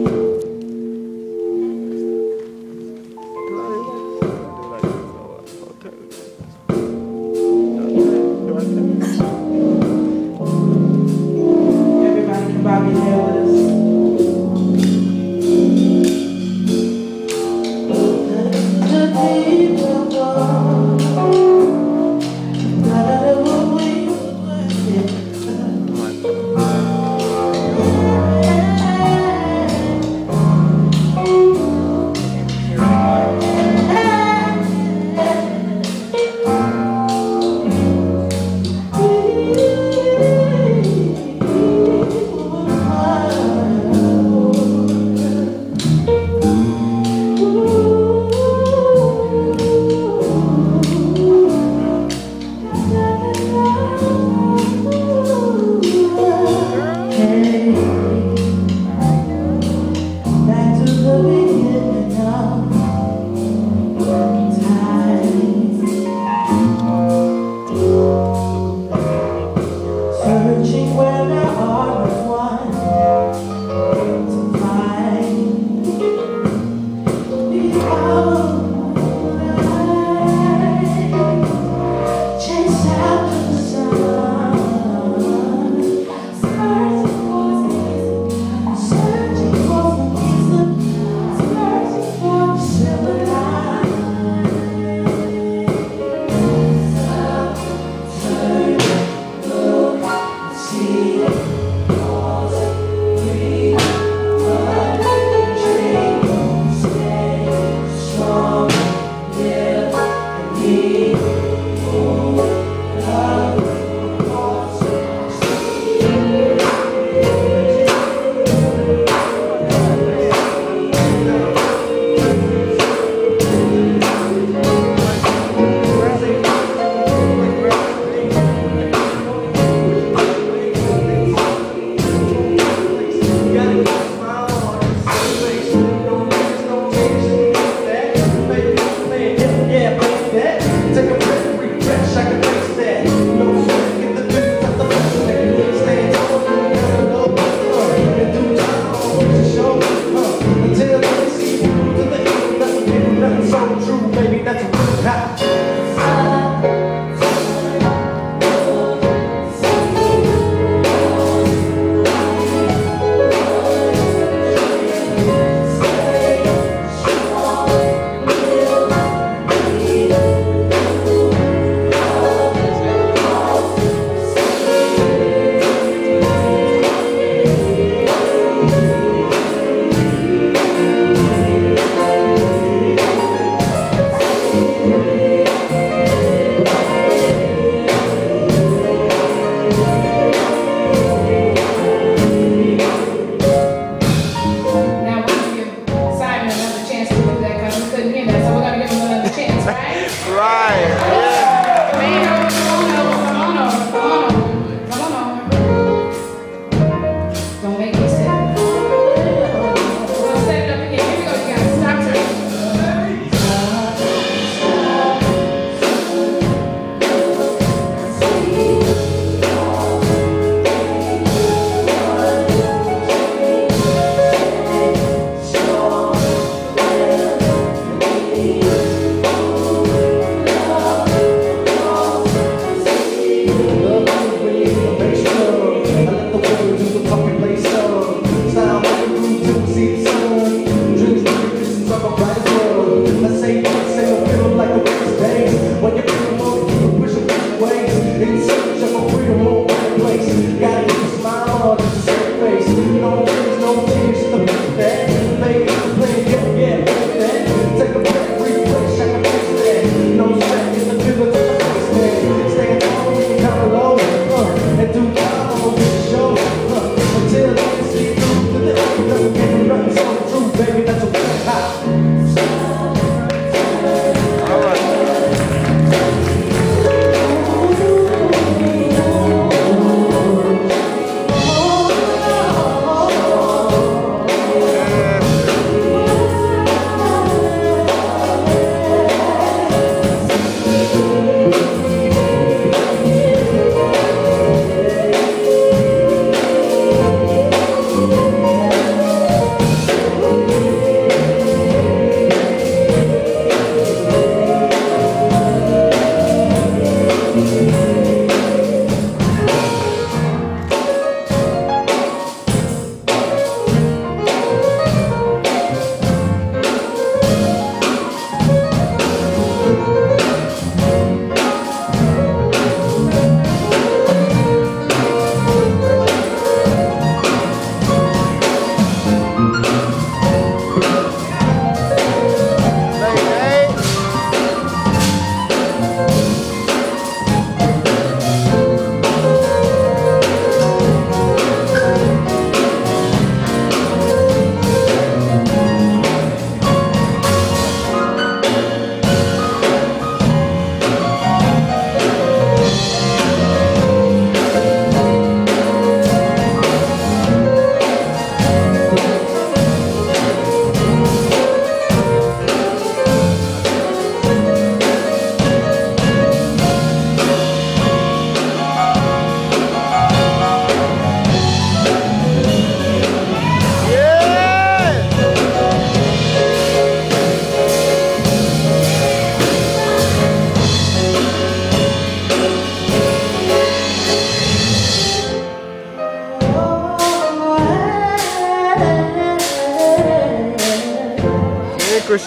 Everybody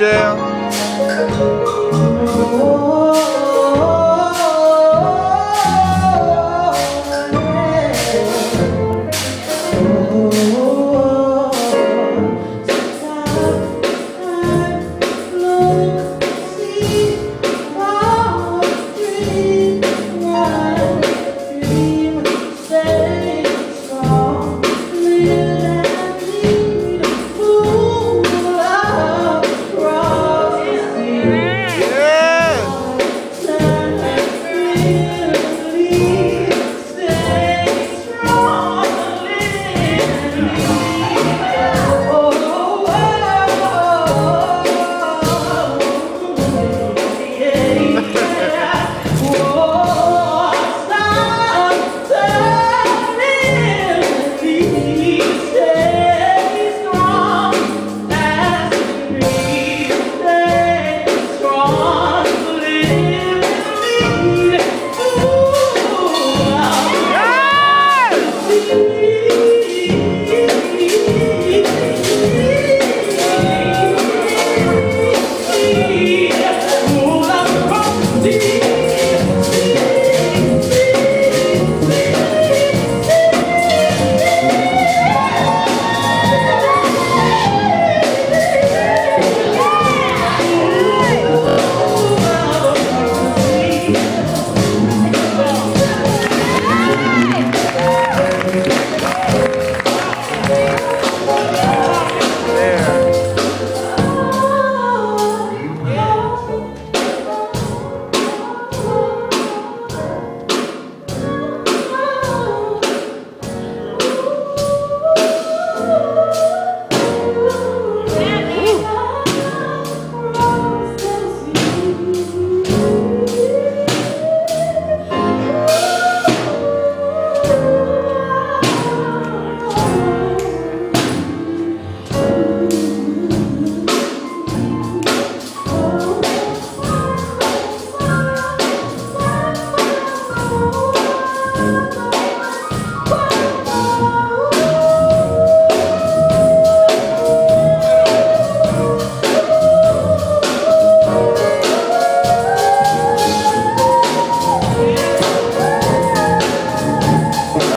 Oh,